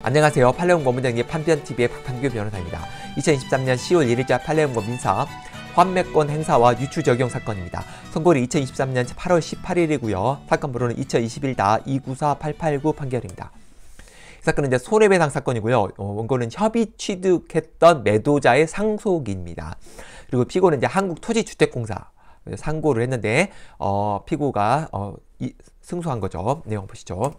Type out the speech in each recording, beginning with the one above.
안녕하세요. 법무장의 판변TV의 박판규 변호사입니다. 2023년 10월 1일자 판례원법 민사 환매권 행사와 유추 적용 사건입니다. 선고일이 2023년 8월 18일이고요. 사건 번호는 2021다 294889 판결입니다. 이 사건은 이제 손해배상 사건이고요. 어, 원고는 협의 취득했던 매도자의 상속입니다. 그리고 피고는 이제 한국토지주택공사 상고를 했는데 어, 피고가 어, 이, 승소한 거죠. 내용 보시죠.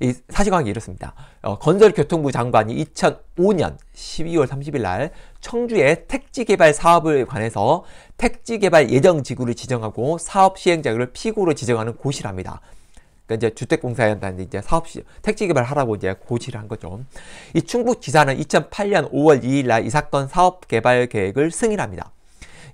이 사실관계 이렇습니다. 어, 건설교통부 장관이 2005년 12월 30일 날 청주의 택지 개발 사업을 관해서 택지 개발 예정 지구를 지정하고 사업 시행자를 피고로 지정하는 고시랍니다. 그러니까 이제 주택공사한테 이제 사업 시 택지 개발하라고 이제 고시를 한 거죠. 이 충북 지사는 2008년 5월 2일 날 이 사건 사업 개발 계획을 승인합니다.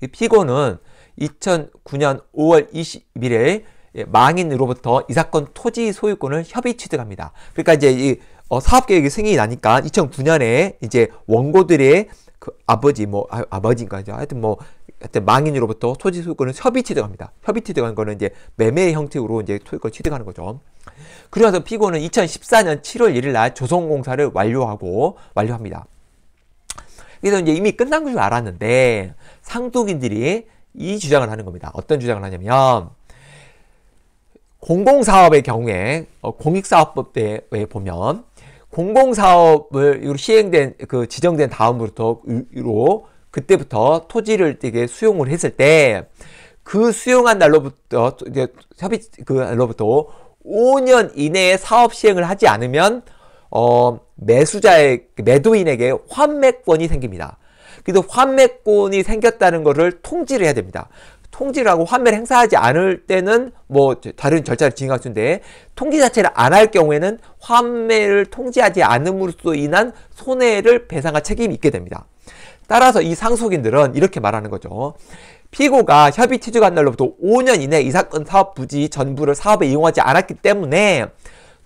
이 피고는 2009년 5월 20일에 예, 망인으로부터 이 사건 토지 소유권을 협의 취득합니다. 그러니까 이제 이 어, 사업 계획이 승인이 나니까 2009년에 이제 원고들의 그 아버지 뭐 아, 버지인가 하여튼 뭐 하여튼 망인으로부터 토지 소유권을 협의 취득합니다. 협의 취득한 거는 이제 매매 형태로 이제 토지권 취득하는 거죠. 그래서 피고는 2014년 7월 1일 날 조성공사를 완료하고 완료합니다. 그래서 이제 이미 끝난 줄 알았는데 상속인들이 이 주장을 하는 겁니다. 어떤 주장을 하냐면 공공사업의 경우에 어, 공익사업법에 보면 공공사업을 시행된 그 지정된 다음부터 로 그때부터 토지를 되게 수용을 했을 때 그 수용한 날로부터 이제 협의 그 날로부터 5년 이내에 사업 시행을 하지 않으면 어 매수자의 매도인에게 환매권이 생깁니다. 그래서 환매권이 생겼다는 것을 통지를 해야 됩니다. 통지를 하고 환매를 행사하지 않을 때는 뭐 다른 절차를 진행할 수 있는데 통지 자체를 안 할 경우에는 환매를 통지하지 않음으로써 인한 손해를 배상할 책임이 있게 됩니다. 따라서 이 상속인들은 이렇게 말하는 거죠. 피고가 협의 취득한 날로부터 5년 이내 이 사건 사업 부지 전부를 사업에 이용하지 않았기 때문에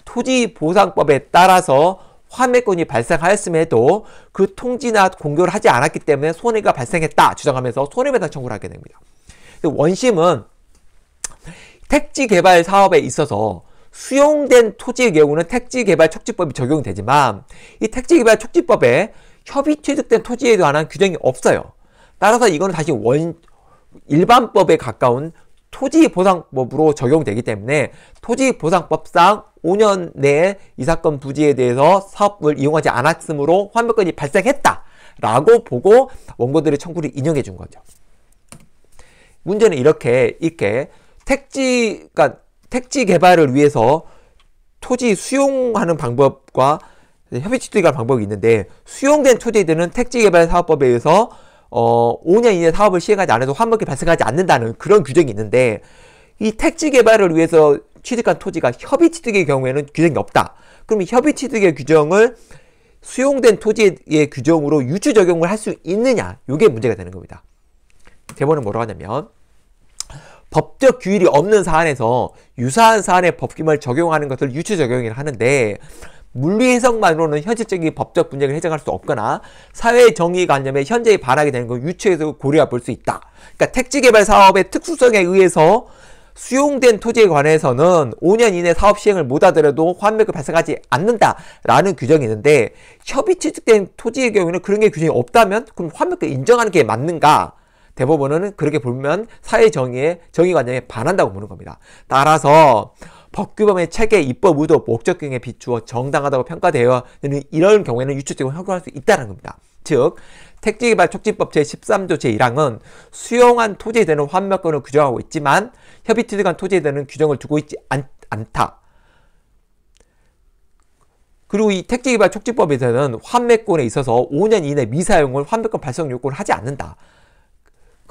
토지보상법에 따라서 환매권이 발생하였음에도 그 통지나 공교를 하지 않았기 때문에 손해가 발생했다 주장하면서 손해배상 청구를 하게 됩니다. 원심은 택지 개발 사업에 있어서 수용된 토지의 경우는 택지 개발 촉진법이 적용되지만 이 택지 개발 촉진법에 협의 취득된 토지에 관한 규정이 없어요. 따라서 이거는 다시 원 일반법에 가까운 토지보상법으로 적용되기 때문에 토지보상법상 5년 내에 이 사건 부지에 대해서 사업을 이용하지 않았으므로 환매권이 발생했다 라고 보고 원고들의 청구를 인용해 준 거죠. 문제는 이렇게 이렇게 택지 그러니까 택지 개발을 위해서 토지 수용하는 방법과 협의 취득할 방법이 있는데 수용된 토지들은 택지 개발 사업법에 의해서 어 5년 이내 사업을 시행하지 않아도 환목이 발생하지 않는다는 그런 규정이 있는데 이 택지 개발을 위해서 취득한 토지가 협의 취득의 경우에는 규정이 없다. 그럼 이 협의 취득의 규정을 수용된 토지의 규정으로 유추 적용을 할 수 있느냐? 이게 문제가 되는 겁니다. 대본은 뭐라고 하냐면 법적 규율이 없는 사안에서 유사한 사안의 법규을 적용하는 것을 유추 적용을 하는데 물리 해석만으로는 현실적인 법적 분쟁을 해석할 수 없거나 사회 정의 관념에 현재에 반하게 되는 걸 유추해서 고려해 볼 수 있다. 그러니까 택지 개발 사업의 특수성에 의해서 수용된 토지에 관해서는 5년 이내 사업 시행을 못하더라도 환매가 발생하지 않는다라는 규정이 있는데 협의 취득된 토지의 경우에는 그런 게 규정이 없다면 그럼 환매가 인정하는 게 맞는가? 대법원은 그렇게 보면 사회 정의의 정의관념에 반한다고 보는 겁니다. 따라서 법규범의 체계, 입법 의도, 목적 등에 비추어 정당하다고 평가되어 는 이런 경우에는 유추적으로 형용할 수 있다는 겁니다. 즉, 택지개발 촉진법 제13조 제1항은 수용한 토지에 대한 환매권을 규정하고 있지만 협의 취득한 토지에 대한 규정을 두고 있지 않, 않다. 그리고 이 택지개발 촉진법에서는 환매권에 있어서 5년 이내 미사용을 환매권 발생 요건을 하지 않는다.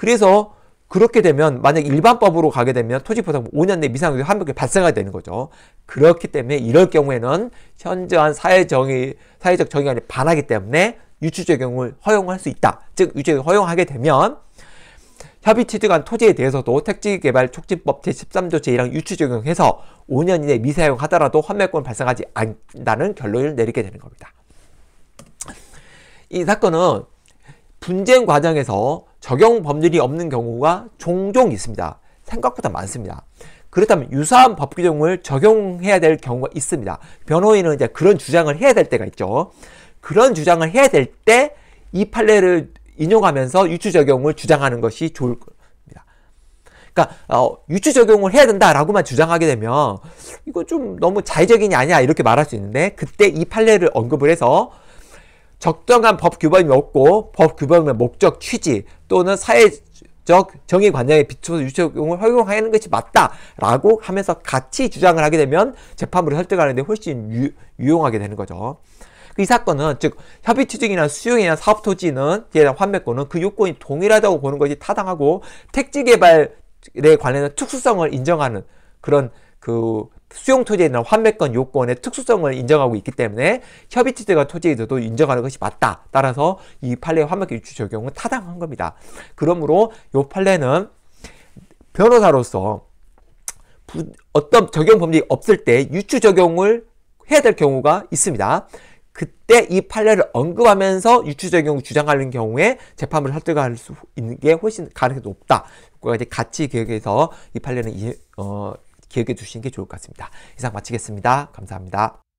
그래서 그렇게 되면 만약 일반법으로 가게 되면 토지보상 5년 내 미상의 환벽이 발생하게 되는 거죠. 그렇기 때문에 이럴 경우에는 현저한 사회정의, 사회적 정의안에 반하기 때문에 유추 적용을 허용할 수 있다. 즉 유추 적용을 허용하게 되면 협의 취득한 토지에 대해서도 택지개발 촉진법 제13조 제1항 유추 적용해서 5년 이내 미사용하더라도 환매권 발생하지 않는다는 결론을 내리게 되는 겁니다. 이 사건은 분쟁 과정에서 적용 법률이 없는 경우가 종종 있습니다. 생각보다 많습니다. 그렇다면 유사한 법 규정을 적용해야 될 경우가 있습니다. 변호인은 이제 그런 주장을 해야 될 때가 있죠. 그런 주장을 해야 될 때 이 판례를 인용하면서 유추 적용을 주장하는 것이 좋을 겁니다. 그러니까 어, 유추 적용을 해야 된다라고만 주장하게 되면 이거 좀 너무 자의적이냐 아니야 이렇게 말할 수 있는데 그때 이 판례를 언급을 해서 적정한 법 규범이 없고 법 규범의 목적 취지 또는 사회적 정의 관념에 비춰서 유추 적용을 허용하는 것이 맞다라고 하면서 같이 주장을 하게 되면 재판부를 설득하는데 훨씬 유, 유용하게 되는 거죠. 이 사건은 즉 협의 취득이나 수용이나 사업 토지는 예나 환매권은 그 요건이 동일하다고 보는 것이 타당하고 택지 개발에 관련한 특수성을 인정하는 그런 그 수용 토지나 환매권 요건의 특수성을 인정하고 있기 때문에 협의 취득과 토지에서도 인정하는 것이 맞다. 따라서 이 판례의 환매권 유추 적용은 타당한 겁니다. 그러므로 이 판례는 변호사로서 어떤 적용 범위가 없을 때 유추 적용을 해야 될 경우가 있습니다. 그때 이 판례를 언급하면서 유추 적용을 주장하는 경우에 재판부를 설득할 수 있는 게 훨씬 가능성이 높다. 그거 이제 같이 기억해서 이 판례는 이, 어, 기억해 주시는 게 좋을 것 같습니다. 이상 마치겠습니다. 감사합니다.